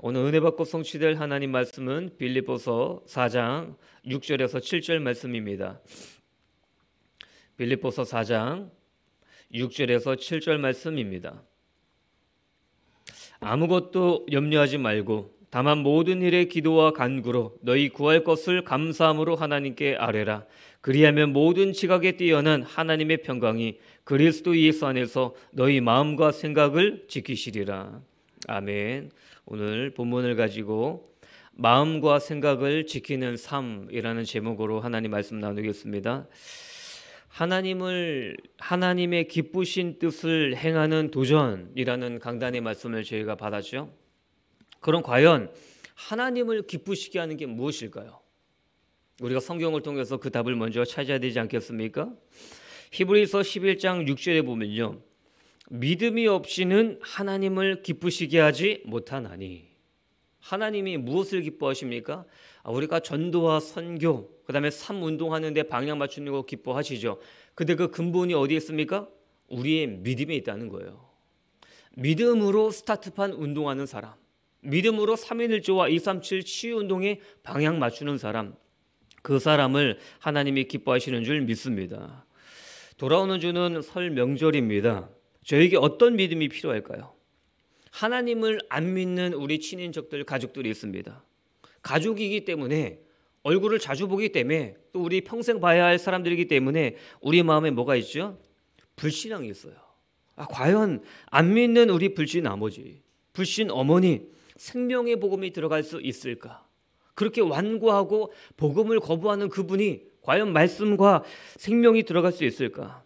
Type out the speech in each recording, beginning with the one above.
오늘 은혜 받고 성취될 하나님 말씀은 빌립보서 4장 6절에서 7절 말씀입니다. 빌립보서 4장 6절에서 7절 말씀입니다. 아무것도 염려하지 말고 다만 모든 일에 기도와 간구로 너희 구할 것을 감사함으로 하나님께 아뢰라. 그리하면 모든 지각에 뛰어난 하나님의 평강이 그리스도 예수 안에서 너희 마음과 생각을 지키시리라. 아멘. 오늘 본문을 가지고 마음과 생각을 지키는 삶이라는 제목으로 하나님 말씀 나누겠습니다. 하나님을 하나님의 기쁘신 뜻을 행하는 도전이라는 강단의 말씀을 저희가 받았죠. 그럼 과연 하나님을 기쁘시게 하는 게 무엇일까요? 우리가 성경을 통해서 그 답을 먼저 찾아야 되지 않겠습니까? 히브리서 11장 6절에 보면요. 믿음이 없이는 하나님을 기쁘시게 하지 못하나니. 하나님이 무엇을 기뻐하십니까? 아, 우리가 전도와 선교, 그다음에 삶 운동하는데 방향 맞추는 거 기뻐하시죠. 근데 그 근본이 어디에 있습니까? 우리의 믿음에 있다는 거예요. 믿음으로 스타트판 운동하는 사람, 믿음으로 3인1조와 237 치유 운동에 방향 맞추는 사람, 그 사람을 하나님이 기뻐하시는 줄 믿습니다. 돌아오는 주는 설 명절입니다. 저에게 어떤 믿음이 필요할까요? 하나님을 안 믿는 우리 친인척들, 가족들이 있습니다. 가족이기 때문에 얼굴을 자주 보기 때문에 또 우리 평생 봐야 할 사람들이기 때문에 우리 마음에 뭐가 있죠? 불신앙이 있어요. 아, 과연 안 믿는 우리 불신 아버지, 불신 어머니 생명의 복음이 들어갈 수 있을까? 그렇게 완고하고 복음을 거부하는 그분이 과연 말씀과 생명이 들어갈 수 있을까?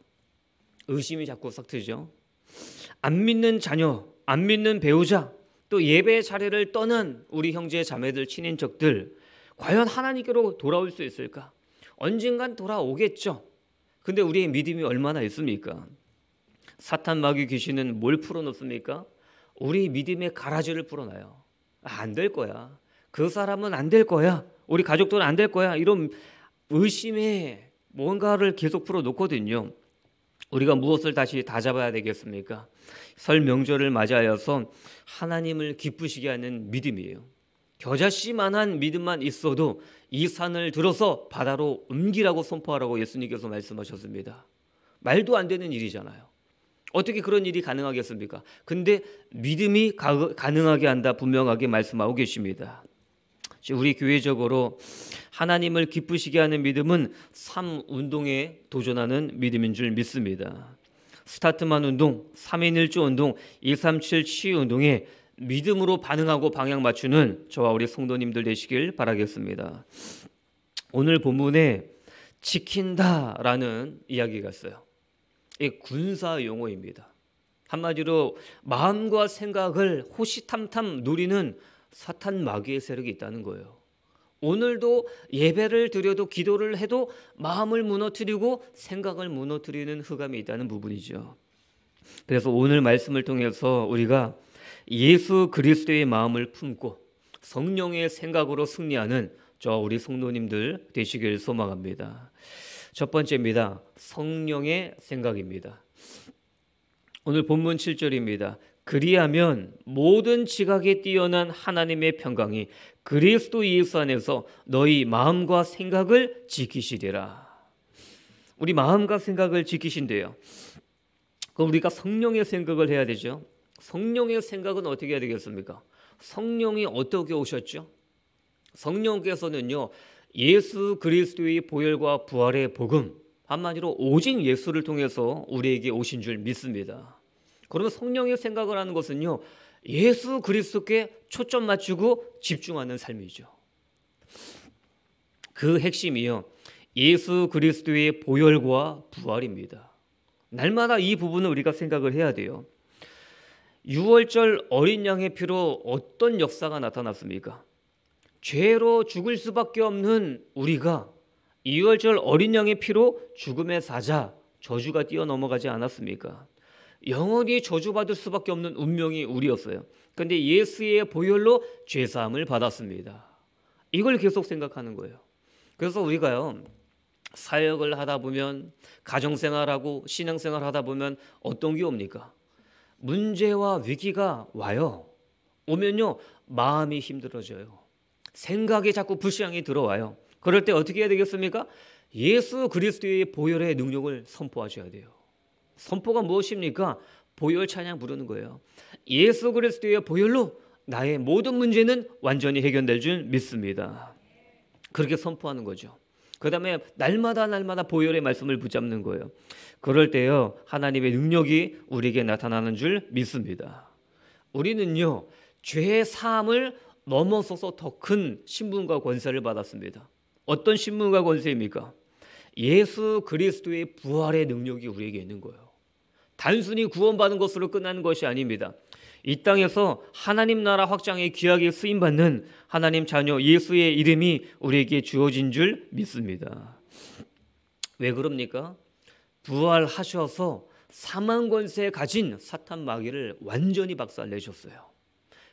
의심이 자꾸 싹 트죠. 안 믿는 자녀, 안 믿는 배우자, 또 예배 자리를 떠난 우리 형제 자매들 친인척들 과연 하나님께로 돌아올 수 있을까? 언젠간 돌아오겠죠. 근데 우리의 믿음이 얼마나 있습니까? 사탄 마귀 귀신은 뭘 풀어놓습니까? 우리 믿음의 가라지를 풀어놔요. 아, 안될 거야. 그 사람은 안 될 거야. 우리 가족들은 안 될 거야. 이런 의심에 뭔가를 계속 풀어놓거든요. 우리가 무엇을 다시 다 잡아야 되겠습니까? 설 명절을 맞이하여서 하나님을 기쁘시게 하는 믿음이에요. 겨자씨만한 믿음만 있어도 이 산을 들어서 바다로 옮기라고 선포하라고 예수님께서 말씀하셨습니다. 말도 안 되는 일이잖아요. 어떻게 그런 일이 가능하겠습니까? 근데 믿음이 가, 능하게 한다 분명하게 말씀하고 계십니다. 우리 교회적으로 하나님을 기쁘시게 하는 믿음은 삶 운동에 도전하는 믿음인 줄 믿습니다. 스타트만 운동, 3인 1조 운동, 137 치유 운동에 믿음으로 반응하고 방향 맞추는 저와 우리 성도님들 되시길 바라겠습니다. 오늘 본문에 지킨다라는 이야기가 있어요. 이 군사 용어입니다. 한마디로 마음과 생각을 호시탐탐 누리는 사탄 마귀의 세력이 있다는 거예요. 오늘도 예배를 드려도 기도를 해도 마음을 무너뜨리고 생각을 무너뜨리는 흑암이 있다는 부분이죠. 그래서 오늘 말씀을 통해서 우리가 예수 그리스도의 마음을 품고 성령의 생각으로 승리하는 저 우리 성도님들 되시길 소망합니다. 첫 번째입니다. 성령의 생각입니다. 오늘 본문 7절입니다. 그리하면 모든 지각에 뛰어난 하나님의 평강이 그리스도 예수 안에서 너희 마음과 생각을 지키시리라. 우리 마음과 생각을 지키신대요. 그럼 우리가 성령의 생각을 해야 되죠. 성령의 생각은 어떻게 해야 되겠습니까? 성령이 어떻게 오셨죠? 성령께서는요, 예수 그리스도의 보혈과 부활의 복음, 한마디로 오직 예수를 통해서 우리에게 오신 줄 믿습니다. 그러면 성령의 생각을 하는 것은요, 예수 그리스도께 초점 맞추고 집중하는 삶이죠. 그 핵심이요, 예수 그리스도의 보혈과 부활입니다. 날마다 이 부분을 우리가 생각을 해야 돼요. 6월절 어린 양의 피로 어떤 역사가 나타났습니까? 죄로 죽을 수밖에 없는 우리가 2월절 어린 양의 피로 죽음의 사자 저주가 뛰어넘어가지 않았습니까? 영원히 저주받을 수밖에 없는 운명이 우리였어요. 그런데 예수의 보혈로 죄 사함을 받았습니다. 이걸 계속 생각하는 거예요. 그래서 우리가요 사역을 하다 보면 가정생활하고 신앙생활 하다 보면 어떤 게 옵니까? 문제와 위기가 와요. 오면요 마음이 힘들어져요. 생각이 자꾸 불쌍히 들어와요. 그럴 때 어떻게 해야 되겠습니까? 예수 그리스도의 보혈의 능력을 선포하셔야 돼요. 선포가 무엇입니까? 보혈 찬양 부르는 거예요. 예수 그리스도의 보혈로 나의 모든 문제는 완전히 해결될 줄 믿습니다. 그렇게 선포하는 거죠. 그 다음에 날마다 날마다 보혈의 말씀을 붙잡는 거예요. 그럴 때요, 하나님의 능력이 우리에게 나타나는 줄 믿습니다. 우리는요, 죄의 사함을 넘어서서 더 큰 신분과 권세를 받았습니다. 어떤 신분과 권세입니까? 예수 그리스도의 부활의 능력이 우리에게 있는 거예요. 단순히 구원받은 것으로 끝나는 것이 아닙니다. 이 땅에서 하나님 나라 확장에 귀하게 쓰임 받는 하나님 자녀 예수의 이름이 우리에게 주어진 줄 믿습니다. 왜 그럽니까? 부활하셔서 사망 권세 가진 사탄 마귀를 완전히 박살내셨어요.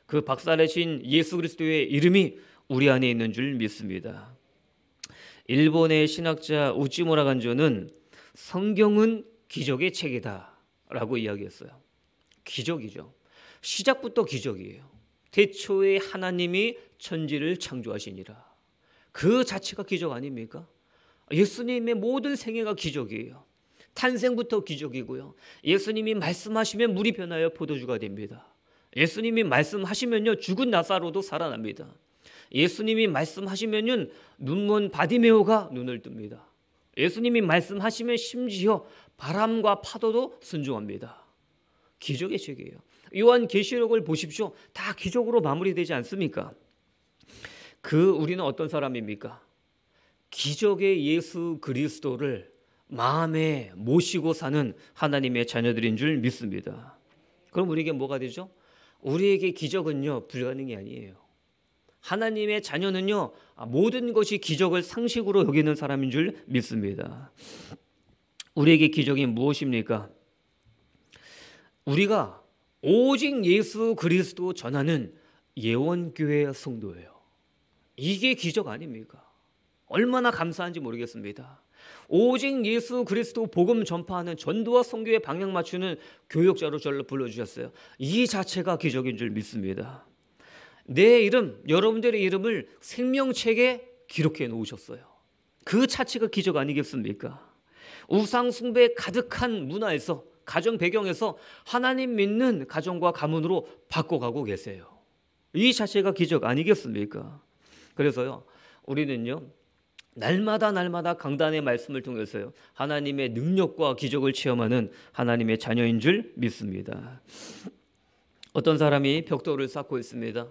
그 박살내신 예수 그리스도의 이름이 우리 안에 있는 줄 믿습니다. 일본의 신학자 우찌무라 간조는 성경은 기적의 책이다 라고 이야기했어요. 기적이죠. 시작부터 기적이에요. 대초에 하나님이 천지를 창조하시니라. 그 자체가 기적 아닙니까? 예수님의 모든 생애가 기적이에요. 탄생부터 기적이고요. 예수님이 말씀하시면 물이 변하여 포도주가 됩니다. 예수님이 말씀하시면요 죽은 나사로도 살아납니다. 예수님이 말씀하시면요 눈먼 바디메오가 눈을 뜹니다. 예수님이 말씀하시면 심지어 바람과 파도도 순종합니다. 기적의 책이에요. 요한 계시록을 보십시오. 다 기적으로 마무리되지 않습니까? 그 우리는 어떤 사람입니까? 기적의 예수 그리스도를 마음에 모시고 사는 하나님의 자녀들인 줄 믿습니다. 그럼 우리에게 뭐가 되죠? 우리에게 기적은요 불가능이 아니에요. 하나님의 자녀는요 모든 것이 기적을 상식으로 여기는 사람인 줄 믿습니다. 우리에게 기적이 무엇입니까? 우리가 오직 예수 그리스도 전하는 예원교회 성도예요. 이게 기적 아닙니까? 얼마나 감사한지 모르겠습니다. 오직 예수 그리스도 복음 전파하는 전도와 선교에 방향 맞추는 교역자로 저를 불러주셨어요. 이 자체가 기적인 줄 믿습니다. 내 이름, 여러분들의 이름을 생명책에 기록해 놓으셨어요. 그 자체가 기적 아니겠습니까? 우상 숭배 가득한 문화에서 가정 배경에서 하나님 믿는 가정과 가문으로 바꿔가고 계세요. 이 자체가 기적 아니겠습니까? 그래서요, 우리는요, 날마다 날마다 강단의 말씀을 통해서요, 하나님의 능력과 기적을 체험하는 하나님의 자녀인 줄 믿습니다. 어떤 사람이 벽돌을 쌓고 있습니다.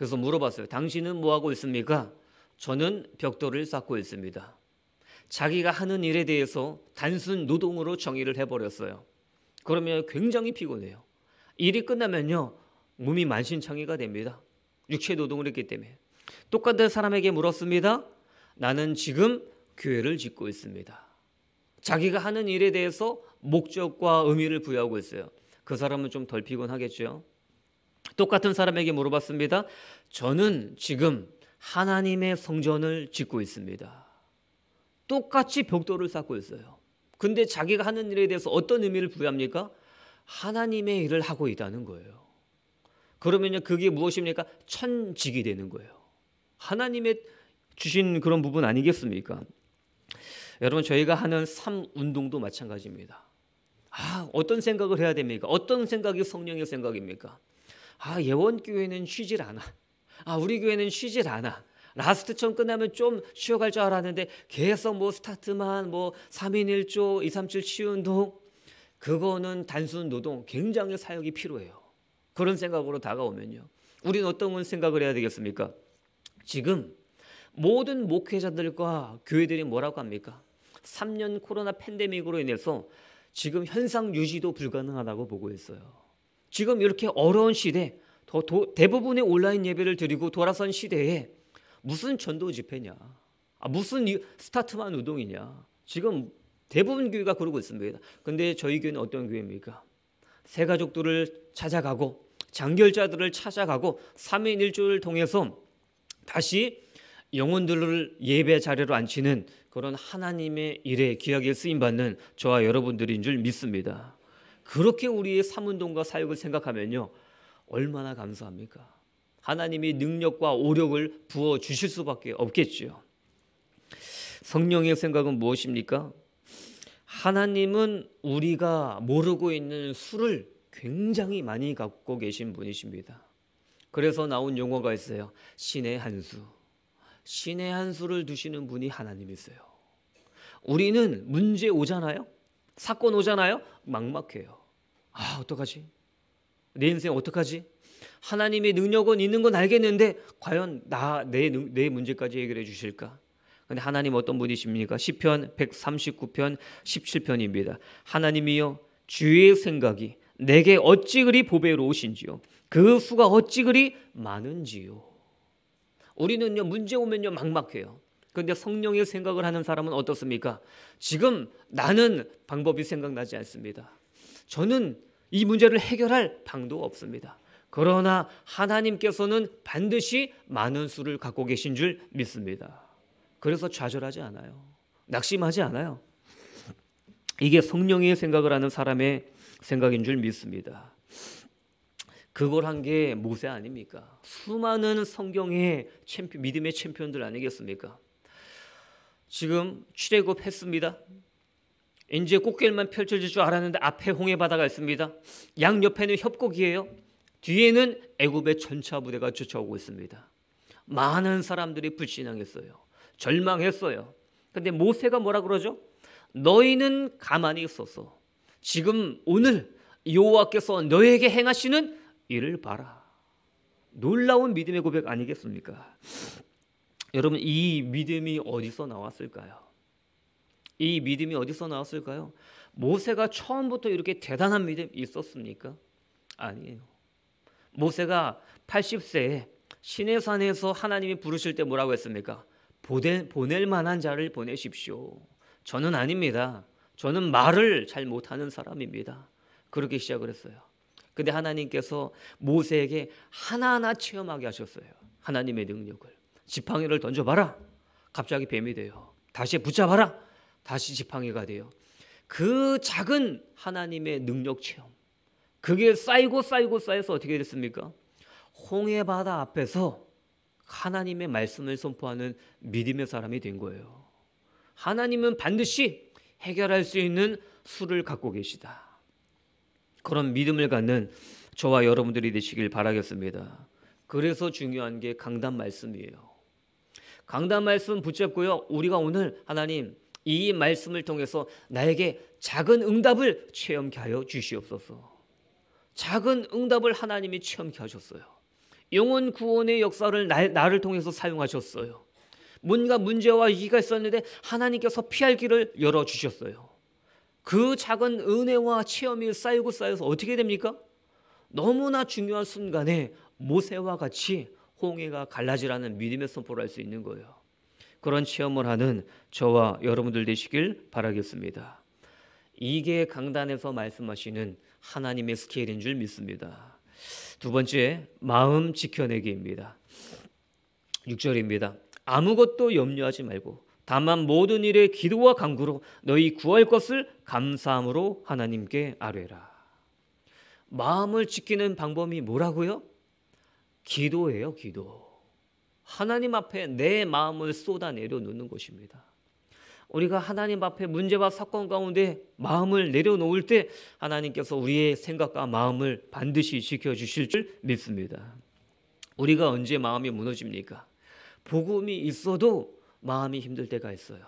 그래서 물어봤어요. 당신은 뭐 하고 있습니까? 저는 벽돌을 쌓고 있습니다. 자기가 하는 일에 대해서 단순 노동으로 정의를 해버렸어요. 그러면 굉장히 피곤해요. 일이 끝나면요. 몸이 만신창이가 됩니다. 육체 노동을 했기 때문에. 똑같은 사람에게 물었습니다. 나는 지금 교회를 짓고 있습니다. 자기가 하는 일에 대해서 목적과 의미를 부여하고 있어요. 그 사람은 좀 덜 피곤하겠죠. 똑같은 사람에게 물어봤습니다. 저는 지금 하나님의 성전을 짓고 있습니다. 똑같이 벽돌을 쌓고 있어요. 근데 자기가 하는 일에 대해서 어떤 의미를 부여합니까? 하나님의 일을 하고 있다는 거예요. 그러면요, 그게 무엇입니까? 천직이 되는 거예요. 하나님의 주신 그런 부분 아니겠습니까? 여러분, 저희가 하는 삶 운동도 마찬가지입니다. 아, 어떤 생각을 해야 됩니까? 어떤 생각이 성령의 생각입니까? 아, 예원교회는 쉬질 않아. 아, 우리 교회는 쉬질 않아. 라스트 천 끝나면 좀 쉬어갈 줄 알았는데 계속 뭐 스타트만 뭐 3인 1조 237 치운동 그거는 단순 노동 굉장히 사역이 필요해요. 그런 생각으로 다가오면요. 우리는 어떤 생각을 해야 되겠습니까? 지금 모든 목회자들과 교회들이 뭐라고 합니까? 3년 코로나 팬데믹으로 인해서 지금 현상 유지도 불가능하다고 보고 있어요. 지금 이렇게 어려운 시대, 더 도, 대부분의 온라인 예배를 드리고 돌아선 시대에 무슨 전도 집회냐? 아, 무슨 스타트만 우동이냐? 지금 대부분 교회가 그러고 있습니다. 근데 저희 교회는 어떤 교회입니까? 새 가족들을 찾아가고 장결자들을 찾아가고 3인 1조를 통해서 다시 영혼들을 예배 자리로 앉히는 그런 하나님의 일에 귀하게 쓰임 받는 저와 여러분들인 줄 믿습니다. 그렇게 우리의 사문동과 사역을 생각하면요. 얼마나 감사합니까? 하나님이 능력과 오력을 부어 주실 수밖에 없겠지요. 성령의 생각은 무엇입니까? 하나님은 우리가 모르고 있는 수를 굉장히 많이 갖고 계신 분이십니다. 그래서 나온 용어가 있어요. 신의 한 수. 신의 한 수를 두시는 분이 하나님이세요. 우리는 문제 오잖아요. 사건 오잖아요. 막막해요. 아, 어떡하지? 내 인생 어떡하지? 하나님의 능력은 있는 건 알겠는데 과연 나 내 내 문제까지 해결해 주실까? 근데 하나님 어떤 분이십니까? 시편 139편 17편입니다. 하나님이여 주의 생각이 내게 어찌 그리 보배로우신지요 그 수가 어찌 그리 많은지요. 우리는요 문제 오면요 막막해요. 그런데 성령의 생각을 하는 사람은 어떻습니까? 지금 나는 방법이 생각나지 않습니다. 저는 이 문제를 해결할 방도 없습니다. 그러나 하나님께서는 반드시 많은 수를 갖고 계신 줄 믿습니다. 그래서 좌절하지 않아요. 낙심하지 않아요. 이게 성령의 생각을 하는 사람의 생각인 줄 믿습니다. 그걸 한 게 모세 아닙니까? 수많은 성경의 챔피, 믿음의 챔피언들 아니겠습니까? 지금 출애굽 했습니다. 이제 꽃길만 펼쳐질 줄 알았는데 앞에 홍해 바다가 있습니다. 양 옆에는 협곡이에요. 뒤에는 애굽의 전차 부대가 쫓아오고 있습니다. 많은 사람들이 불신앙했어요. 절망했어요. 근데 모세가 뭐라 그러죠? 너희는 가만히 있어서 지금 오늘 여호와께서 너에게 행하시는 일을 봐라. 놀라운 믿음의 고백 아니겠습니까? 여러분 이 믿음이 어디서 나왔을까요? 이 믿음이 어디서 나왔을까요? 모세가 처음부터 이렇게 대단한 믿음이 있었습니까? 아니에요. 모세가 80세에 시내산에서 하나님이 부르실 때 뭐라고 했습니까? 보낼, 보낼 만한 자를 보내십시오. 저는 아닙니다. 저는 말을 잘 못하는 사람입니다. 그렇게 시작을 했어요. 근데 하나님께서 모세에게 하나하나 체험하게 하셨어요. 하나님의 능력을. 지팡이를 던져봐라. 갑자기 뱀이 돼요. 다시 붙잡아라. 다시 지팡이가 돼요. 그 작은 하나님의 능력 체험. 그게 쌓이고 쌓이고 쌓여서 어떻게 됐습니까? 홍해 바다 앞에서 하나님의 말씀을 선포하는 믿음의 사람이 된 거예요. 하나님은 반드시 해결할 수 있는 수를 갖고 계시다. 그런 믿음을 갖는 저와 여러분들이 되시길 바라겠습니다. 그래서 중요한 게 강단 말씀이에요. 강단 말씀 붙잡고요. 우리가 오늘 하나님 이 말씀을 통해서 나에게 작은 응답을 체험케 하여 주시옵소서. 작은 응답을 하나님이 체험케 하셨어요. 영혼 구원의 역사를 나, 를 통해서 사용하셨어요. 뭔가 문제와 위기가 있었는데 하나님께서 피할 길을 열어 주셨어요. 그 작은 은혜와 체험이 쌓이고 쌓여서 어떻게 됩니까? 너무나 중요한 순간에 모세와 같이 홍해가 갈라지라는 믿음의 선포를 할 수 있는 거예요. 그런 체험을 하는 저와 여러분들 되시길 바라겠습니다. 이게 강단에서 말씀하시는 하나님의 스케일인 줄 믿습니다. 두 번째, 마음 지켜내기입니다. 6절입니다. 아무것도 염려하지 말고 다만 모든 일에 기도와 간구로 너희 구할 것을 감사함으로 하나님께 아뢰라. 마음을 지키는 방법이 뭐라고요? 기도예요, 기도. 하나님 앞에 내 마음을 쏟아내려 놓는 것입니다. 우리가 하나님 앞에 문제와 사건 가운데 마음을 내려놓을 때 하나님께서 우리의 생각과 마음을 반드시 지켜주실 줄 믿습니다. 우리가 언제 마음이 무너집니까? 복음이 있어도 마음이 힘들 때가 있어요.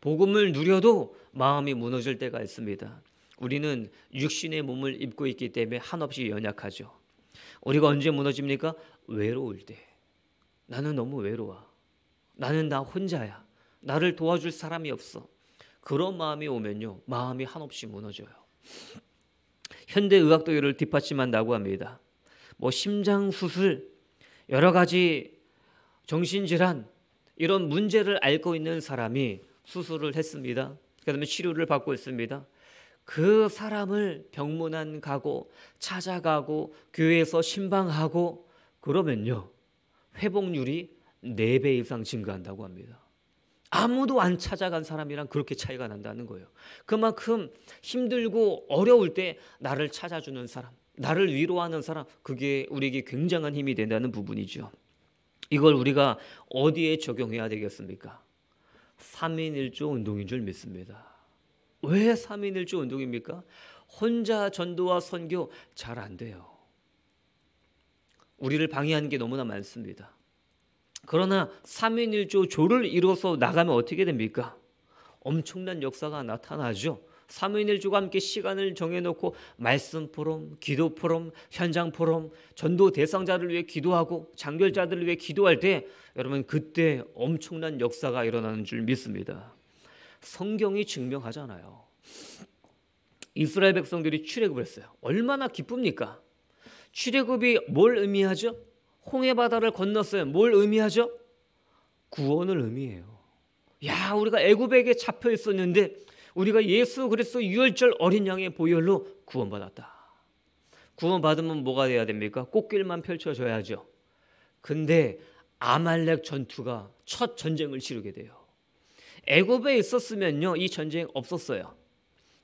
복음을 누려도 마음이 무너질 때가 있습니다. 우리는 육신의 몸을 입고 있기 때문에 한없이 연약하죠. 우리가 언제 무너집니까? 외로울 때. 나는 너무 외로워. 나는 나 혼자야. 나를 도와줄 사람이 없어. 그런 마음이 오면요. 마음이 한없이 무너져요. 현대 의학도 이를 뒷받침한다고 합니다. 뭐 심장 수술, 여러 가지 정신질환 이런 문제를 앓고 있는 사람이 수술을 했습니다. 그다음에 치료를 받고 있습니다. 그 사람을 병문안 가고 찾아가고 교회에서 신방하고 그러면요. 회복률이 4배 이상 증가한다고 합니다. 아무도 안 찾아간 사람이랑 그렇게 차이가 난다는 거예요. 그만큼 힘들고 어려울 때 나를 찾아주는 사람, 나를 위로하는 사람 그게 우리에게 굉장한 힘이 된다는 부분이죠. 이걸 우리가 어디에 적용해야 되겠습니까? 3인 1조 운동인 줄 믿습니다. 왜 3인 1조 운동입니까? 혼자 전도와 선교 잘 안 돼요. 우리를 방해하는 게 너무나 많습니다. 그러나 3인 1조 조를 이뤄서 나가면 어떻게 됩니까? 엄청난 역사가 나타나죠. 3인 1조가 함께 시간을 정해놓고 말씀 포럼, 기도 포럼, 현장 포럼, 전도 대상자를 위해 기도하고 장결자들을 위해 기도할 때 여러분 그때 엄청난 역사가 일어나는 줄 믿습니다. 성경이 증명하잖아요. 이스라엘 백성들이 출애굽을 했어요. 얼마나 기쁩니까? 출애굽이 뭘 의미하죠? 홍해 바다를 건넜어요. 뭘 의미하죠? 구원을 의미해요. 야, 우리가 애굽에게 잡혀 있었는데 우리가 예수 그리스도 유월절 어린 양의 보혈로 구원받았다. 구원받으면 뭐가 돼야 됩니까? 꽃길만 펼쳐져야죠. 근데 아말렉 전투가 첫 전쟁을 치르게 돼요. 애굽에 있었으면요 이 전쟁 없었어요.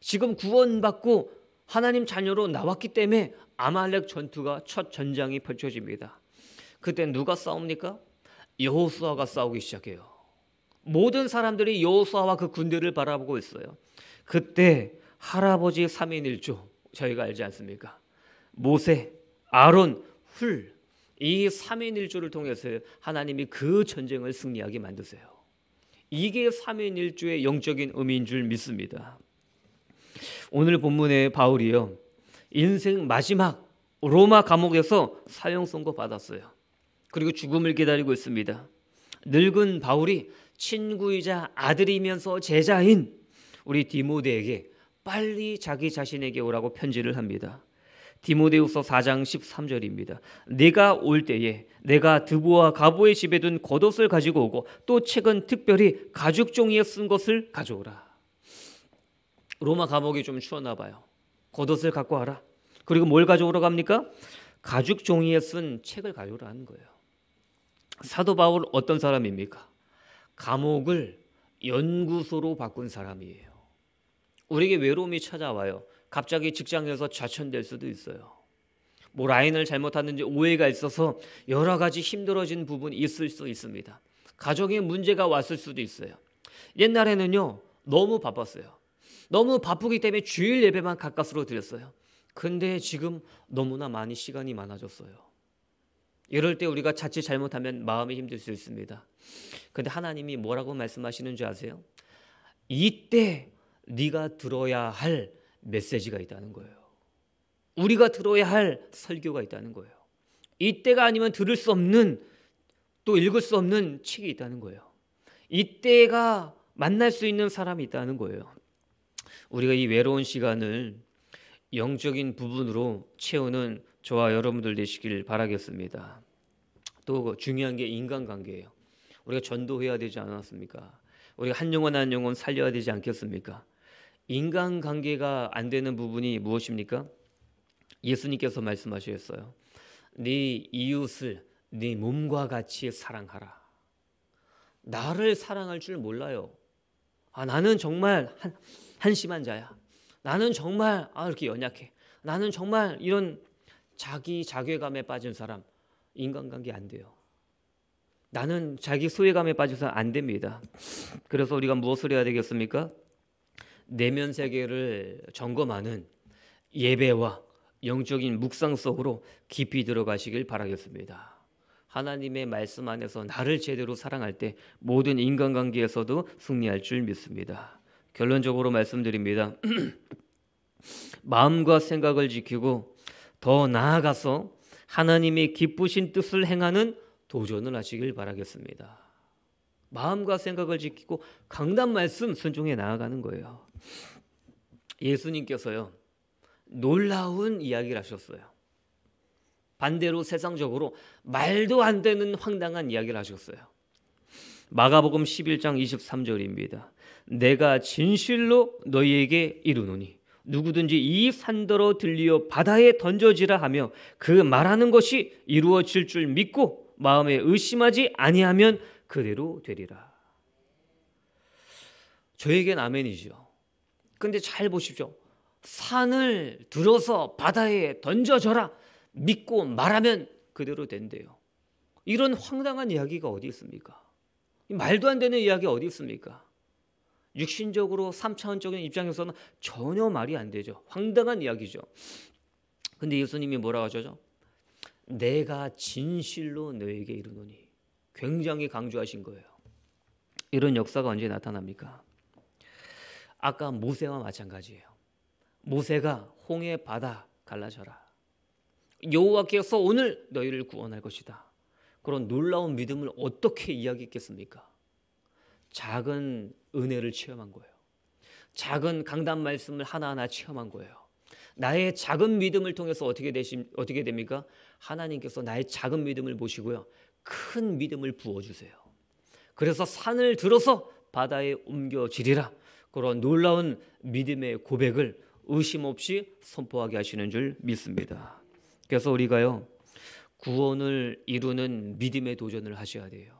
지금 구원받고 하나님 자녀로 나왔기 때문에 아말렉 전투가 첫 전장이 펼쳐집니다. 그때 누가 싸웁니까? 여호수아가 싸우기 시작해요. 모든 사람들이 여호수아와 그 군대를 바라보고 있어요. 그때 할아버지 3인 1조 저희가 알지 않습니까? 모세, 아론, 훌 이 3인 1조를 통해서 하나님이 그 전쟁을 승리하게 만드세요. 이게 3인 1조의 영적인 의미인 줄 믿습니다. 오늘 본문의 바울이요. 인생 마지막 로마 감옥에서 사형 선고 받았어요. 그리고 죽음을 기다리고 있습니다. 늙은 바울이 친구이자 아들이면서 제자인 우리 디모데에게 빨리 자기 자신에게 오라고 편지를 합니다. 디모데후서 4장 13절입니다. 내가 올 때에 내가 드보와 가보의 집에 둔 겉옷을 가지고 오고 또 책은 특별히 가죽 종이에 쓴 것을 가져오라. 로마 감옥이 좀 추웠나 봐요. 겉옷을 갖고 와라. 그리고 뭘 가져오라고 합니까? 가죽 종이에 쓴 책을 가져오라 하는 거예요. 사도 바울 어떤 사람입니까? 감옥을 연구소로 바꾼 사람이에요. 우리에게 외로움이 찾아와요. 갑자기 직장에서 좌천될 수도 있어요. 뭐 라인을 잘못하는지 오해가 있어서 여러 가지 힘들어진 부분이 있을 수 있습니다. 가정에 문제가 왔을 수도 있어요. 옛날에는요, 너무 바빴어요. 너무 바쁘기 때문에 주일 예배만 가까스로 드렸어요. 근데 지금 너무나 많이 시간이 많아졌어요. 이럴 때 우리가 자칫 잘못하면 마음이 힘들 수 있습니다. 근데 하나님이 뭐라고 말씀하시는 줄 아세요? 이때 네가 들어야 할 메시지가 있다는 거예요. 우리가 들어야 할 설교가 있다는 거예요. 이때가 아니면 들을 수 없는 또 읽을 수 없는 책이 있다는 거예요. 이때가 만날 수 있는 사람이 있다는 거예요. 우리가 이 외로운 시간을 영적인 부분으로 채우는 저와 여러분들 되시길 바라겠습니다. 또 중요한 게 인간관계예요. 우리가 전도해야 되지 않았습니까? 우리가 한 영혼 한 영혼 살려야 되지 않겠습니까? 인간관계가 안 되는 부분이 무엇입니까? 예수님께서 말씀하셨어요. 네 이웃을 네 몸과 같이 사랑하라. 나를 사랑할 줄 몰라요. 아 나는 정말 한, 한심한 자야. 나는 정말 아 이렇게 연약해. 나는 정말 이런 자기 자괴감에 빠진 사람 인간관계 안 돼요. 나는 자기 소외감에 빠져서 안 됩니다. 그래서 우리가 무엇을 해야 되겠습니까? 내면 세계를 점검하는 예배와 영적인 묵상 속으로 깊이 들어가시길 바라겠습니다. 하나님의 말씀 안에서 나를 제대로 사랑할 때 모든 인간관계에서도 승리할 줄 믿습니다. 결론적으로 말씀드립니다. 마음과 생각을 지키고 더 나아가서 하나님의 기쁘신 뜻을 행하는 도전을 하시길 바라겠습니다. 마음과 생각을 지키고 강단 말씀 순종해 나아가는 거예요. 예수님께서요. 놀라운 이야기를 하셨어요. 반대로 세상적으로 말도 안 되는 황당한 이야기를 하셨어요. 마가복음 11장 23절입니다. 내가 진실로 너희에게 이르노니 누구든지 이 산더러 들리어 바다에 던져지라 하며 그 말하는 것이 이루어질 줄 믿고 마음에 의심하지 아니하면 그대로 되리라. 저에겐 아멘이죠. 근데 잘 보십시오. 산을 들어서 바다에 던져져라 믿고 말하면 그대로 된대요. 이런 황당한 이야기가 어디 있습니까? 말도 안 되는 이야기 어디 있습니까? 육신적으로 3차원적인 입장에서는 전혀 말이 안 되죠. 황당한 이야기죠. 근데 예수님이 뭐라고 하죠? 내가 진실로 너에게 이르노니 굉장히 강조하신 거예요. 이런 역사가 언제 나타납니까? 아까 모세와 마찬가지예요. 모세가 홍해 바다 갈라져라. 여호와께서 오늘 너희를 구원할 것이다. 그런 놀라운 믿음을 어떻게 이야기했겠습니까? 작은 은혜를 체험한 거예요. 작은 강단 말씀을 하나하나 체험한 거예요. 나의 작은 믿음을 통해서 어떻게 되심 어떻게 됩니까? 하나님께서 나의 작은 믿음을 보시고요. 큰 믿음을 부어 주세요. 그래서 산을 들어서 바다에 옮겨지리라. 그런 놀라운 믿음의 고백을 의심 없이 선포하게 하시는 줄 믿습니다. 그래서 우리가요. 구원을 이루는 믿음의 도전을 하셔야 돼요.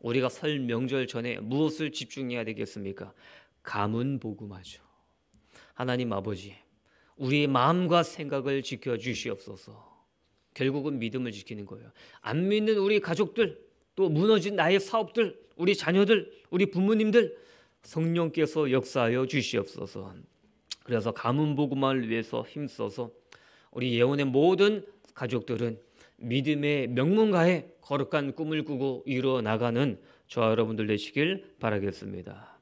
우리가 설 명절 전에 무엇을 집중해야 되겠습니까? 가문 복음하죠. 하나님 아버지, 우리의 마음과 생각을 지켜 주시옵소서. 결국은 믿음을 지키는 거예요. 안 믿는 우리 가족들, 또 무너진 나의 사업들, 우리 자녀들, 우리 부모님들 성령께서 역사하여 주시옵소서. 그래서 가문 복음을 위해서 힘써서 우리 예원의 모든 가족들은 믿음의 명문가에 거룩한 꿈을 꾸고 이루어 나가는 저와 여러분들 되시길 바라겠습니다.